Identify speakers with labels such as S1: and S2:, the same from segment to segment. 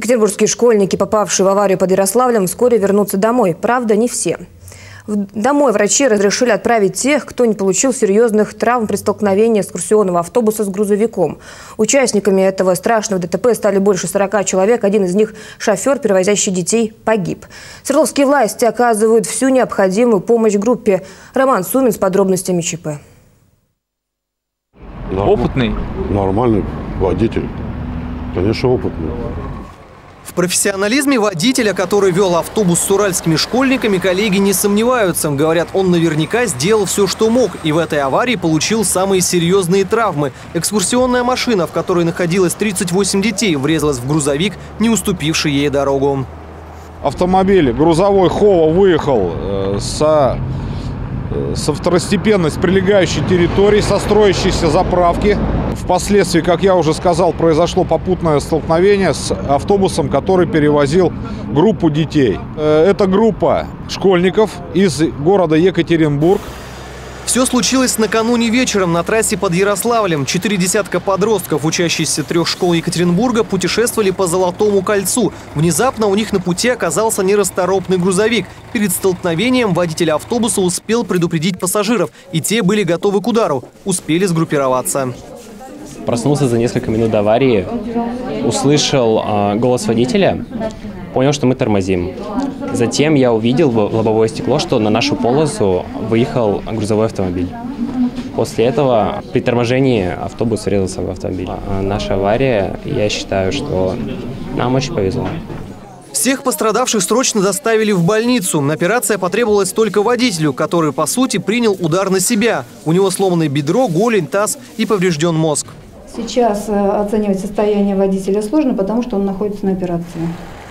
S1: Екатеринбургские школьники, попавшие в аварию под Ярославлем, вскоре вернутся домой. Правда, не все. Домой врачи разрешили отправить тех, кто не получил серьезных травм при столкновении экскурсионного автобуса с грузовиком. Участниками этого страшного ДТП стали больше 40 человек. Один из них, шофер, перевозящий детей, погиб. Свердловские власти оказывают всю необходимую помощь группе. Роман Сумин с подробностями ЧП.
S2: Опытный?
S3: Нормальный водитель. Конечно, опытный.
S4: В профессионализме водителя, который вел автобус с уральскими школьниками, коллеги не сомневаются. Говорят, он наверняка сделал все, что мог, и в этой аварии получил самые серьезные травмы. Экскурсионная машина, в которой находилось 38 детей, врезалась в грузовик, не уступивший ей дорогу.
S2: Автомобиль грузовой Хова выехал э, со, со второстепенной с прилегающей территории, со строящейся заправки. Впоследствии, как я уже сказал, произошло попутное столкновение с автобусом, который перевозил группу детей. Э, это группа школьников из города Екатеринбург.
S4: Все случилось накануне вечером на трассе под Ярославлем. Четыре десятка подростков, учащиеся трех школ Екатеринбурга, путешествовали по Золотому кольцу. Внезапно у них на пути оказался нерасторопный грузовик. Перед столкновением водитель автобуса успел предупредить пассажиров, и те были готовы к удару. Успели сгруппироваться.
S5: Проснулся за несколько минут до аварии, услышал э, голос водителя, понял, что мы тормозим. Затем я увидел в лобовое стекло, что на нашу полосу выехал грузовой автомобиль. После этого при торможении автобус врезался в автомобиль. А наша авария, я считаю, что нам очень повезло.
S4: Всех пострадавших срочно доставили в больницу. Операция потребовалась только водителю, который, по сути, принял удар на себя. У него сломанное бедро, голень, таз и поврежден мозг.
S6: Сейчас э, оценивать состояние водителя сложно, потому что он находится на операции.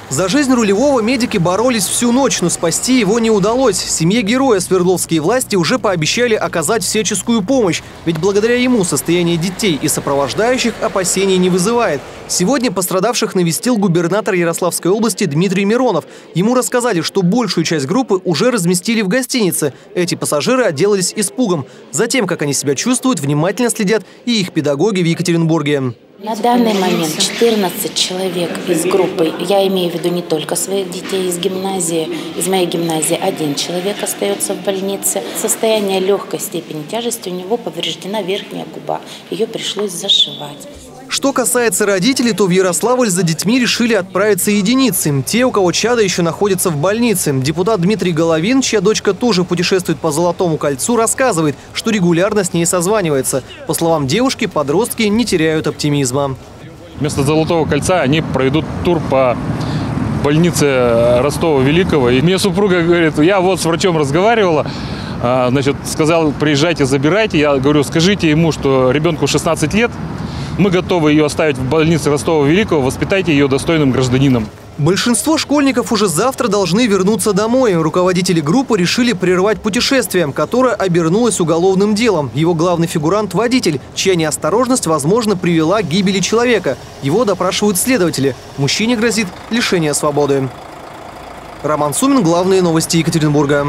S4: За жизнь рулевого медики боролись всю ночь, но спасти его не удалось. Семье героя Свердловские власти уже пообещали оказать всяческую помощь, ведь благодаря ему состояние детей и сопровождающих опасений не вызывает. Сегодня пострадавших навестил губернатор Ярославской области Дмитрий Миронов. Ему рассказали, что большую часть группы уже разместили в гостинице. Эти пассажиры отделались испугом. Затем, как они себя чувствуют, внимательно следят и их педагоги в Екатеринбурге.
S7: На данный момент 14 человек из группы, я имею в виду не только своих детей из гимназии, из моей гимназии один человек остается в больнице. Состояние легкой степени тяжести, у него повреждена верхняя губа, ее пришлось зашивать.
S4: Что касается родителей, то в Ярославль за детьми решили отправиться единицы. Те, у кого чада еще находятся в больнице. Депутат Дмитрий Головин, чья дочка тоже путешествует по Золотому кольцу, рассказывает, что регулярно с ней созванивается. По словам девушки, подростки не теряют оптимизма.
S8: Вместо Золотого кольца они проведут тур по больнице Ростова-Великого. И мне супруга говорит, я вот с врачом разговаривала, а, значит, сказал, приезжайте, забирайте. Я говорю, скажите ему, что ребенку 16 лет, мы готовы ее оставить в больнице Ростова-Великого, воспитайте ее достойным гражданином.
S4: Большинство школьников уже завтра должны вернуться домой. Руководители группы решили прервать путешествие, которое обернулось уголовным делом. Его главный фигурант – водитель, чья неосторожность, возможно, привела к гибели человека. Его допрашивают следователи. Мужчине грозит лишение свободы. Роман Сумин, главные новости Екатеринбурга.